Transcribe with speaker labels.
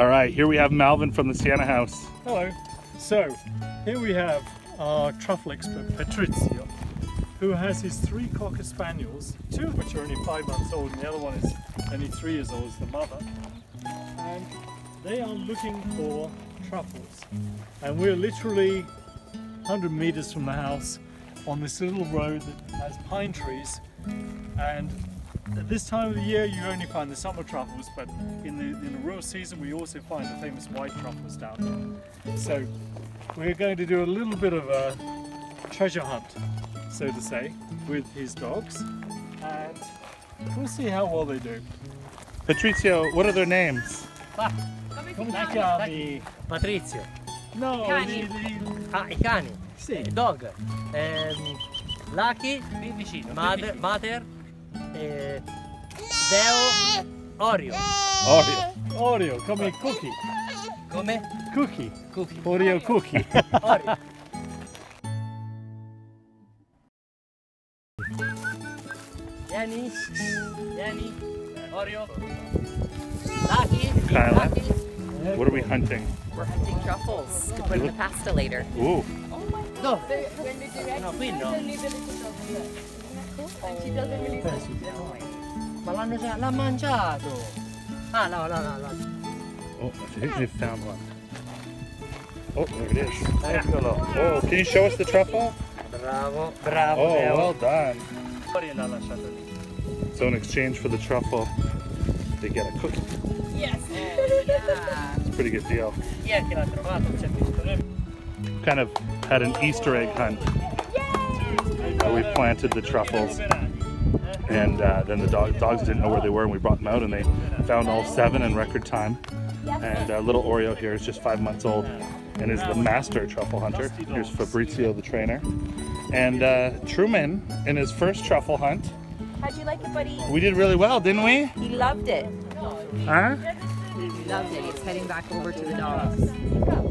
Speaker 1: All right, here we have Malvin from the Siena House.
Speaker 2: Hello. So, here we have our truffle expert, Patrizio, who has his three Cocker Spaniels, two of which are only five months old, and the other one is only three years old, is the mother. And they are looking for truffles. And we're literally 100 meters from the house on this little road that has pine trees. And at this time of the year, you only find the summer truffles, but in the in the real season, we also find the famous white truffles down there. So we're going to do a little bit of a treasure hunt, so to say, with his dogs, and we'll see how well they do.
Speaker 1: Patrizio, what are their names?
Speaker 2: Come si chiami?
Speaker 3: Patrizio.
Speaker 2: No,
Speaker 4: Cani.
Speaker 2: li-
Speaker 3: Ah, i cani.
Speaker 2: sì.
Speaker 3: Eh, Dog. Ehm, Lucky.
Speaker 4: Qui vicino. vicino.
Speaker 3: Mater. eh, Deo. Oreo.
Speaker 1: Oreo.
Speaker 2: Oreo, come cookie.
Speaker 3: Come?
Speaker 2: Cookie.
Speaker 3: Cookie.
Speaker 2: Oreo cookie.
Speaker 3: Oreo. Vieni. Vieni. Oreo.
Speaker 1: Hunting?
Speaker 5: We're hunting truffles to put in the pasta later.
Speaker 1: Ooh,
Speaker 3: Dove? No, qui no. Ma l'hanno già, l'ha mangiato. Ah, no, no, no, no.
Speaker 1: oh, I think we found one. Oh, there it is. Eccolo. Oh, can you show us the truffle?
Speaker 3: Bravo, bravo,
Speaker 1: Oh,
Speaker 3: Deo.
Speaker 1: well done.
Speaker 3: Fuori l'ha lasciato lì.
Speaker 1: So in exchange for the truffle, they get a cookie.
Speaker 5: Yes.
Speaker 1: It's a pretty good deal.
Speaker 3: Chi è che l'ha trovato? C'è visto?
Speaker 1: Kind of had an Easter egg hunt. Where we planted the truffles, and uh, then the dog, dogs didn't know where they were, and we brought them out, and they found all seven in record time. And uh, little Oreo here is just five months old, and is the master truffle hunter. Here's Fabrizio, the trainer, and uh, Truman in his first truffle hunt.
Speaker 5: How'd you like it, buddy?
Speaker 1: We did really well, didn't we?
Speaker 5: He loved it.
Speaker 1: Huh?
Speaker 5: He loved it. He's heading back over to the dogs.